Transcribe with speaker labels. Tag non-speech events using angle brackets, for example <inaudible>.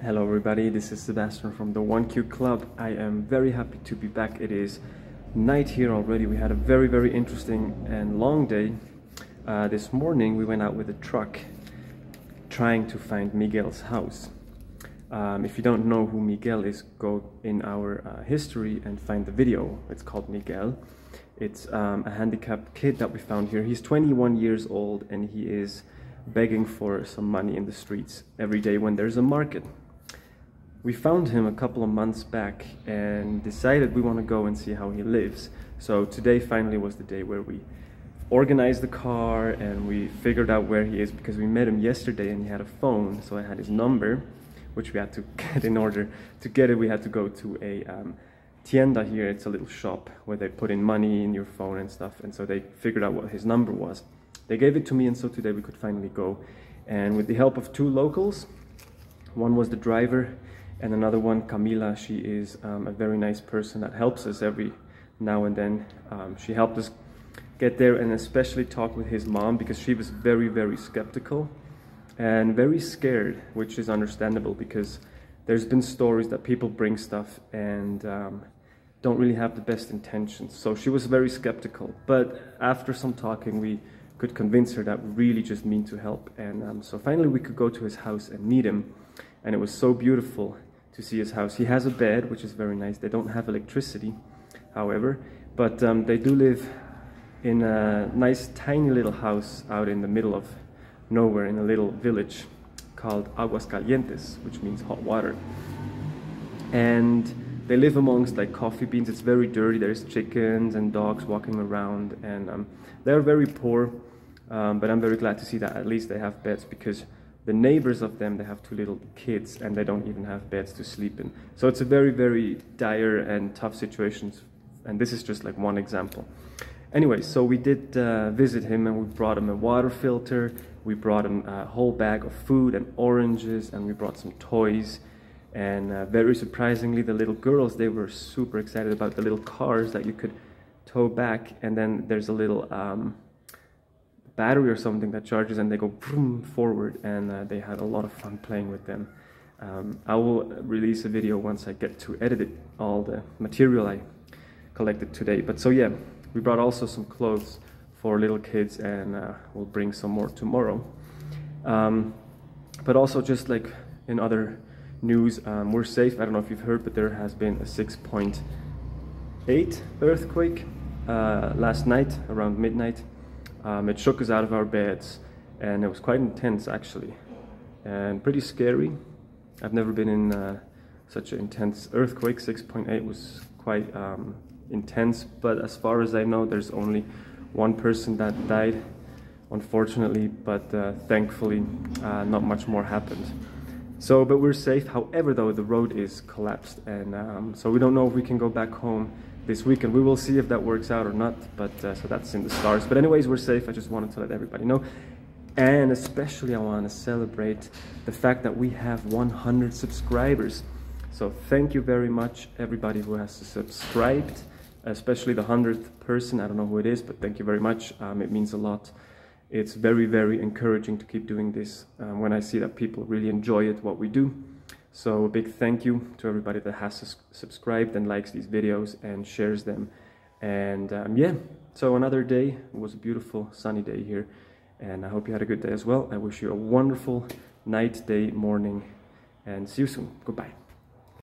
Speaker 1: Hello everybody, this is Sebastian from the 1Q Club. I am very happy to be back. It is night here already. We had a very, very interesting and long day. Uh, this morning we went out with a truck trying to find Miguel's house. Um, if you don't know who Miguel is, go in our uh, history and find the video. It's called Miguel. It's um, a handicapped kid that we found here. He's 21 years old and he is begging for some money in the streets every day when there's a market we found him a couple of months back and decided we want to go and see how he lives. So today finally was the day where we organized the car and we figured out where he is because we met him yesterday and he had a phone. So I had his number, which we had to <laughs> get in order to get it. We had to go to a um, tienda here. It's a little shop where they put in money in your phone and stuff. And so they figured out what his number was. They gave it to me and so today we could finally go. And with the help of two locals, one was the driver and another one, Camila, she is um, a very nice person that helps us every now and then. Um, she helped us get there and especially talk with his mom because she was very, very skeptical and very scared, which is understandable because there's been stories that people bring stuff and um, don't really have the best intentions. So she was very skeptical. But after some talking, we could convince her that we really just mean to help. And um, so finally, we could go to his house and meet him. And it was so beautiful to see his house. He has a bed, which is very nice. They don't have electricity, however, but um, they do live in a nice tiny little house out in the middle of nowhere in a little village called Aguas Calientes, which means hot water. And they live amongst like coffee beans. It's very dirty. There's chickens and dogs walking around, and um, they're very poor. Um, but I'm very glad to see that at least they have beds because the neighbors of them, they have two little kids and they don't even have beds to sleep in. So it's a very, very dire and tough situation. And this is just like one example. Anyway, so we did uh, visit him and we brought him a water filter. We brought him a whole bag of food and oranges and we brought some toys. And uh, very surprisingly, the little girls, they were super excited about the little cars that you could tow back. And then there's a little um, battery or something that charges and they go forward and uh, they had a lot of fun playing with them. Um, I will release a video once I get to edit it, all the material I collected today. But so yeah, we brought also some clothes for little kids and uh, we'll bring some more tomorrow. Um, but also just like in other news, um, we're safe. I don't know if you've heard, but there has been a 6.8 earthquake uh, last night around midnight. Um, it shook us out of our beds and it was quite intense actually and pretty scary. I've never been in uh, such an intense earthquake. 6.8 was quite um, intense, but as far as I know, there's only one person that died, unfortunately, but uh, thankfully, uh, not much more happened. So, but we're safe. However, though, the road is collapsed, and um, so we don't know if we can go back home this weekend. We will see if that works out or not, but uh, so that's in the stars. But anyways, we're safe. I just wanted to let everybody know. And especially I want to celebrate the fact that we have 100 subscribers. So thank you very much everybody who has subscribed, especially the 100th person. I don't know who it is, but thank you very much. Um, it means a lot. It's very, very encouraging to keep doing this um, when I see that people really enjoy it, what we do. So a big thank you to everybody that has subscribed and likes these videos and shares them. And um, yeah, so another day. It was a beautiful sunny day here. And I hope you had a good day as well. I wish you a wonderful night, day, morning, and see you soon. Goodbye.